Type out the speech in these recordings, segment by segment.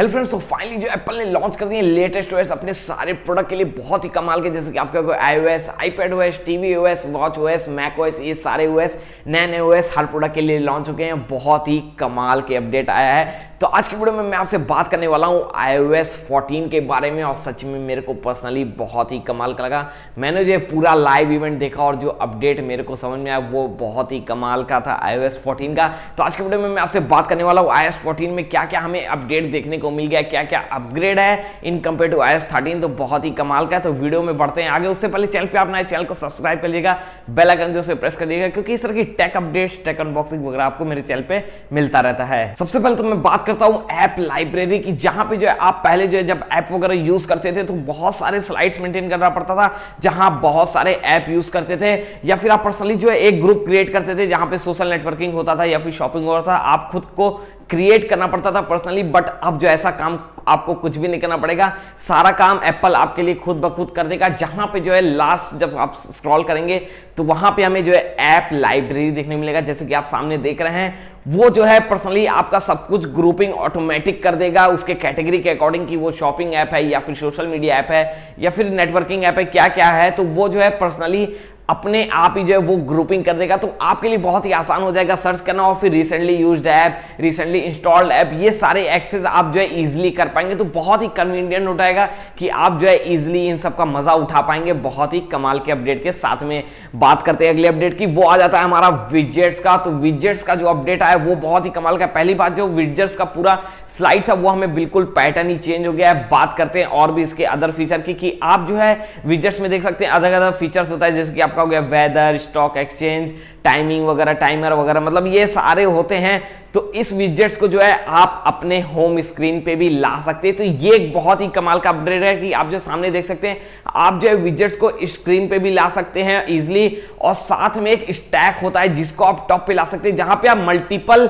Hello friends तो finally जो Apple ने लॉन्च कर दिए लेटेस्ट ओएस अपने सारे प्रोडक्ट के लिए बहुत ही कमाल के, जैसे कि आपका iOS iPad OS TV S watch OS Mac OS ये सारे ओएस नए नए ओएस हर प्रोडक्ट के लिए लॉन्च हो गए हैं। बहुत ही कमाल के अपडेट आया है। तो आज की वीडियो में मैं आपसे बात करने वाला हूँ iOS 14 के बारे में और सच में मेरे को पर्सनली बहुत ही कमाल का लगा। मैंने जो पूरा लाइव इवेंट देखा और जो अपडेट मेरे को समझ में आया, वो बहुत ही कमाल का था iOS 14 का। तो आज की वीडियो में मैं आपसे बात करने वाला हूँ iOS 14 में क्या क्या हमें अपडेट देखने को मिल गया क्या क्या अपग्रेड है इन कंपेयर टू iOS 13 तो बहुत ही कमाल का है। तो वीडियो में बढ़ते हैं आगे। उससे पहले चैनल पर आप नए चैनल को सब्सक्राइब कर लीजिएगा बेलाइकन जो प्रेस कर लीजिएगा, क्योंकि इस तरह की टेक अपडेट टेक अनबॉक्सिंग वगैरह आपको मेरे चैनल पे मिलता रहता है। सबसे पहले तो मैं बात करता हूँ ऐप लाइब्रेरी की, जहाँ पे जो है आप पहले जो है जब ऐप वगैरह यूज़ करते थे तो बहुत सारे स्लाइड्स मेंटेन करना पड़ता था, जहाँ बहुत सारे ऐप यूज़ करते थे, या फिर आप पर्सनली जो है एक ग्रुप क्रिएट करते थे जहाँ पे सोशल नेटवर्किंग होता था या फिर शॉपिंग होता था, आप खुद को क्रिएट करना पड़ता था पर्सनली बट अब जो ऐसा काम आपको कुछ भी नहीं करना पड़ेगा। सारा काम एप्पल आपके लिए खुद ब खुद कर देगा। जहाँ पे जो है लास्ट जब आप स्क्रॉल करेंगे तो वहाँ पे हमें जो है ऐप लाइब्रेरी देखने मिलेगा। जैसे कि आप सामने देख रहे हैं, वो जो है पर्सनली आपका सब कुछ ग्रुपिंग ऑटोमेटिक कर देगा। उसके कैटेगरी के अकॉर्डिंग की वो शॉपिंग ऐप है या फिर सोशल मीडिया ऐप है या फिर नेटवर्किंग ऐप है क्या क्या है तो वो जो है पर्सनली अपने आप ही जो है वो ग्रुपिंग कर देगा तो आपके लिए बहुत ही आसान हो जाएगा सर्च करना और फिर recently used app recently installed app ये सारे एक्सेस आप जो है इजीली कर पाएँगे। तो बहुत ही कन्वीनियंट हो जाएगा कि आप जो है इजीली इन सब का मज़ा उठा पाएँगे। बहुत ही कमाल के अपडेट के साथ में बात करते हैं अगले अपडेट की। वो आ जाता है हमारा विजेट्स का। तो विजेट्स का जो अपडेट आया, वो बहुत ही कमाल का पहली बात जो विजेट्स का पूरा स्लाइड था, वो हमें बिल्कुल पैटर्न ही चेंज हो गया है। बात करते हैं और भी इसके अदर फीचर की कि आप जो है विजेट्स में देख सकते हैं अलग अलग फीचर्स होता है, जैसे कि आपका आपका हो गया वेदर स्टॉक एक्सचेंज टाइमिंग वगैरह टाइमर वगैरह मतलब ये सारे होते हैं तो इस विजेट्स को जो है आप अपने होम स्क्रीन पे भी ला सकते हैं। तो ये एक बहुत ही कमाल का अपडेट है कि आप जो सामने देख सकते हैं, आप जो है विजेट्स को स्क्रीन पे भी ला सकते हैं इजिली और साथ में एक स्टैक होता है जिसको आप टॉप पे ला सकते हैं, जहाँ पे आप मल्टीपल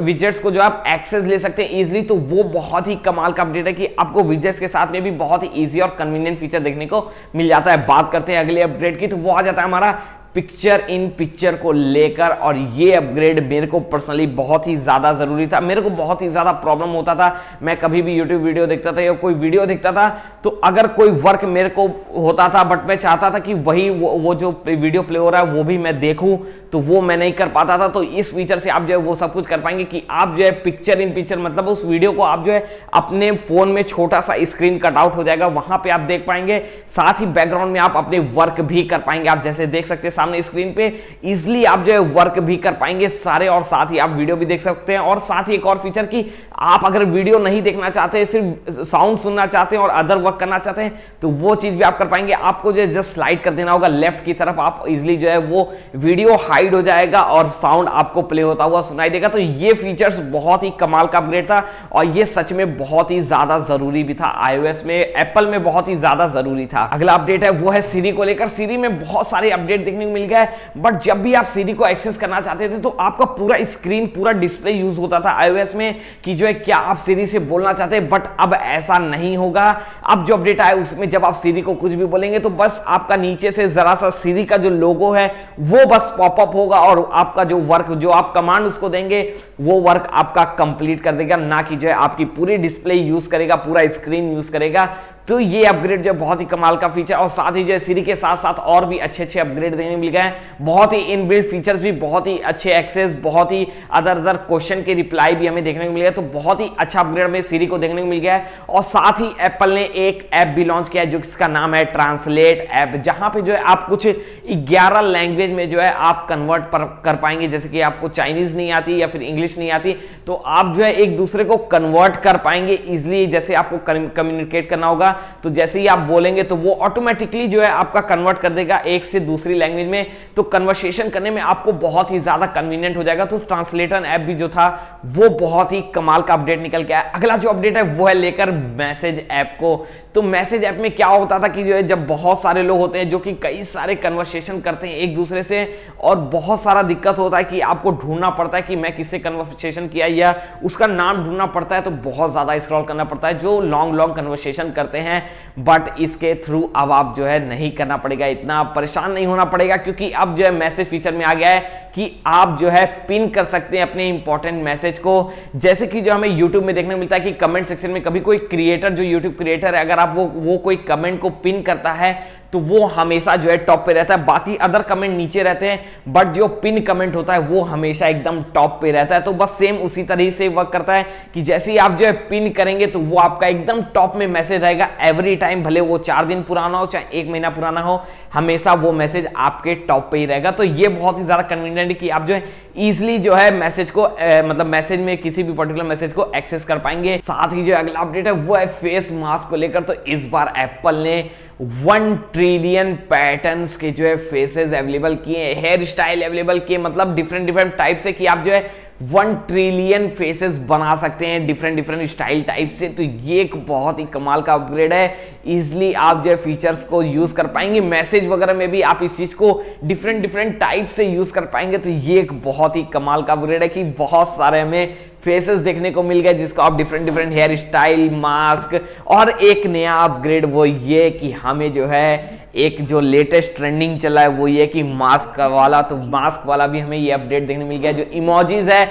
विजेट्स को जो आप एक्सेस ले सकते हैं इजिली तो वो बहुत ही कमाल का अपडेट है कि आपको विजेट्स के साथ में भी बहुत ही ईजी और कन्वीनियंट फीचर देखने को मिल जाता है। बात करते हैं अगले अपडेट की तो वो आ जाता है हमारा पिक्चर इन पिक्चर को लेकर और ये अपग्रेड मेरे को पर्सनली बहुत ही ज़्यादा ज़रूरी था। मेरे को बहुत ही ज़्यादा प्रॉब्लम होता था। मैं कभी भी यूट्यूब वीडियो देखता था या कोई वीडियो देखता था तो अगर कोई वर्क मेरे को होता था बट मैं चाहता था कि वही वो, वो जो वीडियो प्ले हो रहा है वो भी मैं देखूँ तो वो मैं नहीं कर पाता था। तो इस फीचर से आप जो है वो सब कुछ कर पाएँगे कि आप जो है पिक्चर इन पिक्चर मतलब उस वीडियो को आप जो है अपने फ़ोन में छोटा सा स्क्रीन कट आउट हो जाएगा। वहाँ पर आप देख पाएँगे साथ ही बैकग्राउंड में आप अपने वर्क भी कर पाएँगे। आप जैसे देख सकते हैं सामने स्क्रीन पे इजिली आप जो है वर्क भी कर पाएँगे सारे और साथ ही आप वीडियो भी देख सकते हैं और साथ ही एक और फीचर की आप अगर वीडियो नहीं देखना चाहते, सिर्फ़ साउंड सुनना चाहते हैं और अदर वर्क करना चाहते हैं तो वो चीज़ भी आप कर पाएँगे। आपको जो है जस्ट स्लाइड कर देना होगा। लेफ़्ट की तरफ़ आप इजिली जो है, वो वीडियो हाइड हो जाएगा और साउंड आपको प्ले होता हुआ सुनाई देगा। तो ये फीचर्स बहुत ही कमाल का अपग्रेड था और ये सच में बहुत ही ज़्यादा ज़रूरी भी था। आईओएस में एप्पल में बहुत ही ज़्यादा ज़रूरी था। अगला अपडेट है, वो है सीरी को लेकर। सीरी में बहुत सारे अपडेट देखने को मिल गया है बट जब भी आप सीरी को एक्सेस करना चाहते थे तो आपका पूरा स्क्रीन पूरा डिस्प्ले यूज़ होता था आईओएस में कि जो है, क्या आप सीरी से बोलना चाहते हैं? बट अब ऐसा नहीं होगा। अब जो अपडेट आया, उसमें जब आप सीरी को कुछ भी बोलेंगे तो बस आपका नीचे से जरा सा सीरी का जो लोगो है, वो बस पॉपअप होगा और आपका जो वर्क जो आप कमांड उसको देंगे, वो वर्क आपका कंप्लीट कर देगा। ना कि जो है आपकी पूरी डिस्प्ले यूज़ करेगा, पूरा स्क्रीन यूज़ करेगा। तो ये अपग्रेड जो बहुत ही कमाल का फीचर और साथ ही जो है सीरी के साथ साथ और भी अच्छे अच्छे अपग्रेड देखने मिल गए हैं। बहुत ही इनबिल्ट फीचर्स भी, बहुत ही अच्छे एक्सेस बहुत ही अदर अदर क्वेश्चन के रिप्लाई भी हमें देखने को मिल गया तो बहुत ही अच्छा अपग्रेड हमें सीरी को देखने को मिल गया है। और साथ ही एप्पल ने एक ऐप भी लॉन्च किया है, जो नाम है ट्रांसलेट ऐप जहाँ पे जो है आप कुछ ग्यारह लैंग्वेज में जो है आप कन्वर्ट कर पाएँगे। जैसे कि आपको चाइनीज़ नहीं आती या फिर इंग्लिश नहीं आती तो आप जो है एक दूसरे को कन्वर्ट कर पाएँगे इजिली जैसे आपको कम्युनिकेट करना होगा तो जैसे ही आप बोलेंगे तो वो ऑटोमेटिकली जो है आपका कन्वर्ट कर देगा एक से दूसरी लैंग्वेज में। तो कन्वर्सेशन करने में आपको बहुत ही ज़्यादा कन्वीनियंट हो जाएगा। तो ट्रांसलेटर ऐप भी जो था, वो बहुत ही कमाल का अपडेट निकल के आया। अगला जो अपडेट है, वो है लेकर मैसेज ऐप को। तो मैसेज ऐप में क्या होता था कि जो है, जब बहुत सारे लोग होते हैं, जो कि कई सारे कन्वर्सेशन करते हैं एक दूसरे से, और बहुत सारा दिक्कत होता है कि आपको ढूंढना पड़ता है कि मैं किससे कन्वर्सेशन किया या उसका नाम ढूंढना पड़ता है तो बहुत ज़्यादा स्क्रॉल करना पड़ता है, जो लॉन्ग लॉन्ग कन्वर्सेशन करते हैं बट इसके थ्रू अब आप जो है नहीं करना पड़ेगा, इतना परेशान नहीं होना पड़ेगा, क्योंकि अब जो है मैसेज फीचर में आ गया है कि आप जो है पिन कर सकते हैं अपने इंपॉर्टेंट मैसेज को। जैसे कि जो हमें यूट्यूब में देखने मिलता है कि कमेंट सेक्शन में कभी कोई क्रिएटर जो यूट्यूब क्रिएटर है, अगर आप वो वो कोई कमेंट को पिन करता है तो वो हमेशा जो है टॉप पे रहता है। बाकी अदर कमेंट नीचे रहते हैं बट जो पिन कमेंट होता है वो हमेशा एकदम टॉप पे रहता है। तो बस सेम उसी तरह से वर्क करता है कि जैसे ही आप जो है पिन करेंगे तो वो आपका एकदम टॉप में मैसेज रहेगा एवरी टाइम भले वो चार दिन पुराना हो चाहे एक महीना पुराना हो हमेशा वो मैसेज आपके टॉप पे ही रहेगा। तो ये बहुत ही ज़्यादा कन्वीनियंट कि आप जो है इजिली जो है मैसेज को ए, मतलब मैसेज में किसी भी पर्टिकुलर मैसेज को एक्सेस कर पाएँगे। साथ ही जो अगला अपडेट है वो है फेस मास्क को लेकर। तो इस बार एप्पल ने वन ट्रिलियन पैटर्न के जो है फेसेस अवेलेबल किए हेयर स्टाइल अवेलेबल किए मतलब डिफरेंट डिफरेंट टाइप से कि आप जो है वन ट्रिलियन फेसेस बना सकते हैं डिफरेंट डिफरेंट स्टाइल टाइप से। तो ये एक बहुत ही कमाल का अपग्रेड है। इजिली आप जो फीचर्स को यूज़ कर पाएँगे। मैसेज वगैरह में भी आप इस चीज़ को डिफरेंट डिफरेंट टाइप से यूज़ कर पाएँगे। तो ये एक बहुत ही कमाल का अपग्रेड है कि बहुत सारे हमें फेसेस देखने को मिल गए, जिसको आप different different hair style mask और एक नया अपग्रेड वो ये कि हमें जो है एक जो लेटेस्ट ट्रेंडिंग चला है, वो ये कि मास्क वाला तो मास्क वाला भी हमें ये अपडेट देखने मिल गया जो इमोजीज है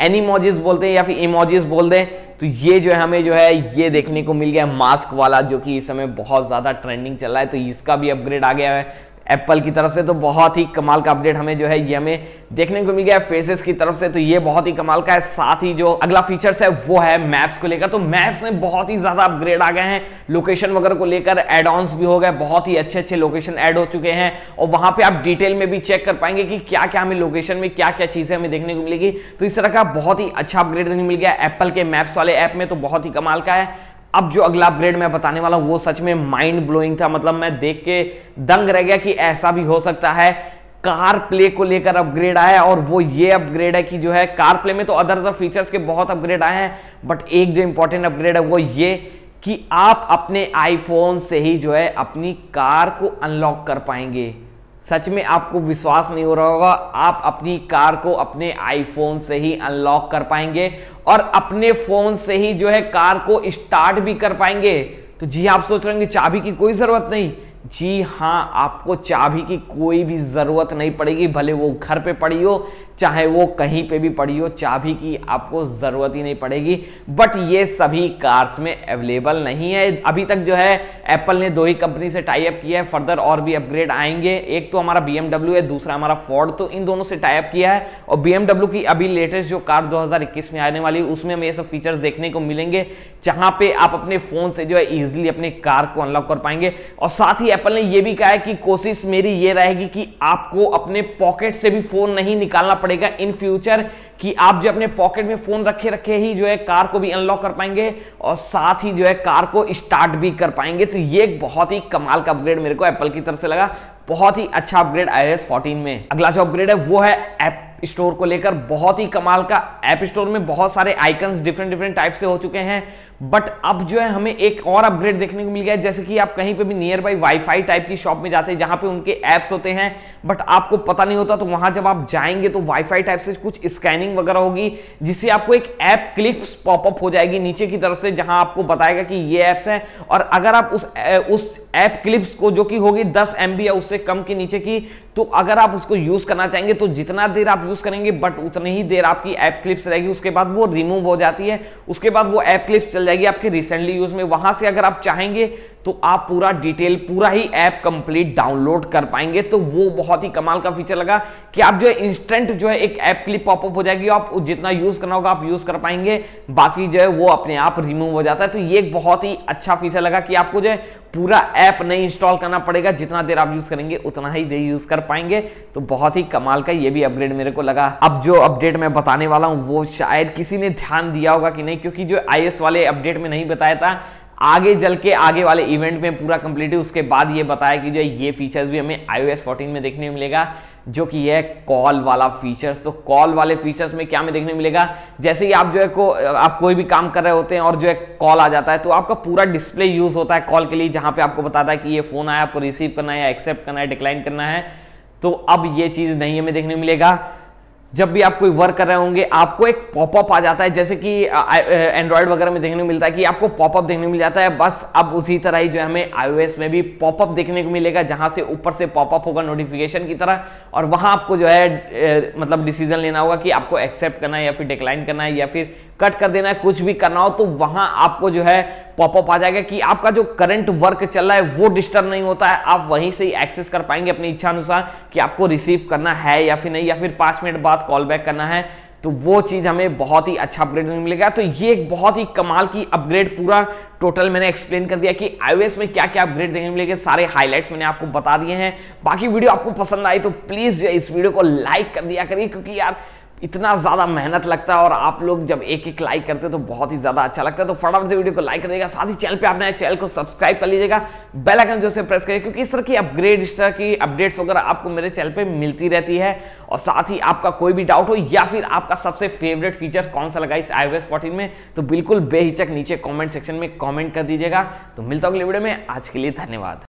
एनिमोजीज बोलते हैं या फिर इमोजीज बोल दें तो ये जो है हमें जो है ये देखने को मिल गया मास्क वाला, जो कि इस समय बहुत ज़्यादा ट्रेंडिंग चल रहा है तो इसका भी अपग्रेड आ गया है। एप्पल की तरफ़ से तो बहुत ही कमाल का अपडेट हमें जो है ये हमें देखने को मिल गया है फेसेस की तरफ़ से तो ये बहुत ही कमाल का है। साथ ही जो अगला फीचर्स है, वो है मैप्स को लेकर। तो मैप्स में बहुत ही ज़्यादा अपग्रेड आ गए हैं। लोकेशन वगैरह को लेकर एड ऑन्स भी हो गए। बहुत ही अच्छे अच्छे लोकेशन एड हो चुके हैं। और वहाँ पर आप डिटेल में भी चेक कर पाएँगे कि क्या क्या हमें लोकेशन में क्या क्या चीज़ें हमें देखने को मिलेगी। तो इस तरह का बहुत ही अच्छा अपग्रेड मिल गया एप्पल के मैप्स वाले ऐप में तो बहुत ही कमाल का है। अब जो अगला अपग्रेड मैं बताने वाला हूँ, वो सच में माइंड ब्लोइंग था। मतलब मैं देख के दंग रह गया कि ऐसा भी हो सकता है। कार प्ले को लेकर अपग्रेड आया और वो ये अपग्रेड है कि जो है, कार प्ले में तो अदर अदर फीचर्स के बहुत अपग्रेड आए हैं बट एक जो इंपॉर्टेंट अपग्रेड है वो ये कि आप अपने आईफोन से ही जो है, अपनी कार को अनलॉक कर पाएँगे। सच में आपको विश्वास नहीं हो रहा होगा, आप अपनी कार को अपने आईफोन से ही अनलॉक कर पाएँगे और अपने फ़ोन से ही जो है कार को स्टार्ट भी कर पाएँगे। तो जी आप सोच रहे होंगे, चाबी की कोई ज़रूरत नहीं। जी हाँ आपको चाबी की कोई भी ज़रूरत नहीं पड़ेगी, भले वो घर पे पड़ी हो चाहे वो कहीं पे भी पड़ी हो, चाबी की आपको ज़रूरत ही नहीं पड़ेगी। बट ये सभी कार्स में अवेलेबल नहीं है। अभी तक जो है एप्पल ने दो ही कंपनी से टाइप किया है। फर्दर और भी अपग्रेड आएँगे। एक तो हमारा बीएमडब्ल्यू है, दूसरा हमारा फोर्ड तो इन दोनों से टाइप किया है। और बीएमडब्ल्यू की अभी लेटेस्ट जो कार दो हज़ार इक्कीस में आने वाली, उसमें हमें ये सब फीचर्स देखने को मिलेंगे, जहाँ पे आप अपने फ़ोन से जो है इजिली अपने कार को अनलॉक कर पाएँगे। और साथ ही एप्पल ने यह भी कहा है कि कोशिश मेरी ये रहेगी कि आपको अपने पॉकेट से भी फ़ोन नहीं निकालना पड़ेगा। इन फ्यूचर कि आप जो अपने पॉकेट में फ़ोन रखे रखे ही जो है कार को भी अनलॉक कर पाएँगे और साथ ही जो है कार को स्टार्ट भी कर पाएँगे। तो ये एक बहुत ही कमाल का अपग्रेड मेरे को एप्पल की तरफ़ से लगा। बहुत ही अच्छा अपग्रेड आई एस में। अगला जो अपग्रेड है वो है स्टोर को लेकर बहुत ही कमाल का ऐप स्टोर में बहुत सारे आइकन्स डिफरेंट डिफरेंट टाइप से हो चुके हैं। बट अब जो है हमें एक और अपग्रेड देखने को मिल गया है। जैसे कि आप कहीं पे भी नियर बाई वाईफाई टाइप की शॉप में जाते हैं, जहाँ पे उनके एप्स होते हैं बट आपको पता नहीं होता तो वहाँ जब आप जाएँगे तो वाईफाई टाइप से कुछ स्कैनिंग वगैरह होगी, जिससे आपको एक ऐप क्लिप्स पॉपअप हो जाएगी नीचे की तरफ़ से, जहाँ आपको बताएगा कि ये एप्स है। और अगर आप उस ऐप क्लिप्स को जो कि होगी दस एम या उससे कम के नीचे की तो अगर आप उसको यूज़ करना चाहेंगे तो जितना देर आप यूज़ करेंगे बट उतनी ही देर आपकी ऐप क्लिप्स रहेगी। उसके बाद वो रिमूव हो जाती है। उसके बाद वो ऐप क्लिप्स चल जाएगी आपके रिसेंटली यूज़ में। वहाँ से अगर आप चाहेंगे तो आप पूरा डिटेल, पूरा ही ऐप कंप्लीट डाउनलोड कर पाएँगे। तो वो बहुत ही कमाल का फीचर लगा कि आप जो है इंस्टेंट जो है एक ऐप क्लिप पॉपअप हो जाएगी। आप जितना यूज़ करना होगा, आप यूज़ कर पाएँगे। बाकी जो है वो अपने आप रिमूव हो जाता है। तो ये एक बहुत ही अच्छा फीचर लगा कि आपको जो है पूरा ऐप नहीं इंस्टॉल करना पड़ेगा। जितना देर आप यूज़ करेंगे, उतना ही देर यूज़ कर पाएँगे। तो बहुत ही कमाल का ये भी अपग्रेड मेरे को लगा। अब जो अपडेट मैं बताने वाला हूँ, वो शायद किसी ने ध्यान दिया होगा कि नहीं, क्योंकि जो आई वाले अपडेट में नहीं बताया था आगे चल के आगे वाले इवेंट में पूरा कंप्लीट है। उसके बाद ये बताया कि जो ये फीचर्स भी हमें iOS 14 में देखने को मिलेगा, जो कि है कॉल वाला फीचर्स तो कॉल वाले फीचर्स में क्या हमें देखने मिलेगा? जैसे ही आप जो है को, आप कोई भी काम कर रहे होते हैं और जो है कॉल आ जाता है तो आपका पूरा डिस्प्ले यूज़ होता है कॉल के लिए, जहाँ पे आपको बताता है कि ये फ़ोन आया, आपको रिसीव करना है या एक्सेप्ट करना है डिक्लाइन करना है। तो अब ये चीज़ नहीं हमें देखने मिलेगा। जब भी आप कोई वर्क कर रहे होंगे, आपको एक पॉपअप आ जाता है, जैसे कि एंड्रॉयड वगैरह में देखने को मिलता है कि आपको पॉपअप देखने को मिल जाता है। बस अब उसी तरह ही जो है हमें आईओएस में भी पॉपअप देखने को मिलेगा, जहाँ से ऊपर से पॉपअप होगा नोटिफिकेशन की तरह। और वहाँ आपको जो है मतलब डिसीज़न लेना होगा कि आपको एक्सेप्ट करना है या फिर डिक्लाइन करना है या फिर कट कर देना है, कुछ भी करना हो तो वहाँ आपको जो है पॉपअप आ जाएगा कि आपका जो करंट वर्क चल रहा है, वो डिस्टर्ब नहीं होता है। आप वहीं से ही एक्सेस कर पाएँगे अपनी इच्छा अनुसार कि आपको रिसीव करना है या फिर नहीं, या फिर पाँच मिनट बाद कॉल बैक करना है। तो वो चीज़ हमें बहुत ही अच्छा अपग्रेड मिलेगा। तो ये एक बहुत ही कमाल की अपग्रेड पूरा टोटल मैंने एक्सप्लेन कर दिया कि आईओएस में क्या क्या अपग्रेड देखने मिलेंगे। सारे हाइलाइट्स मैंने आपको बता दिए हैं। बाकी वीडियो आपको पसंद आई तो प्लीज़ इस वीडियो को लाइक कर दिया करिए, क्योंकि यार इतना ज़्यादा मेहनत लगता है और आप लोग जब एक एक लाइक करते हैं तो बहुत ही ज़्यादा अच्छा लगता है। तो फटाफट से वीडियो को लाइक करिएगा, साथ ही चैनल पे आपने चैनल को सब्सक्राइब कर लीजिएगा, बेल आइकन जो से प्रेस करिए, क्योंकि इस तरह की अपग्रेड इस तरह की अपडेट्स वगैरह आपको मेरे चैनल पर मिलती रहती है। और साथ ही आपका कोई भी डाउट हो या फिर आपका सबसे फेवरेट फीचर कौन सा लगा इस iOS 14 में तो बिल्कुल बेहिचक नीचे कॉमेंट सेक्शन में कॉमेंट कर दीजिएगा। तो मिलता हूँ अगले वीडियो में, आज के लिए धन्यवाद।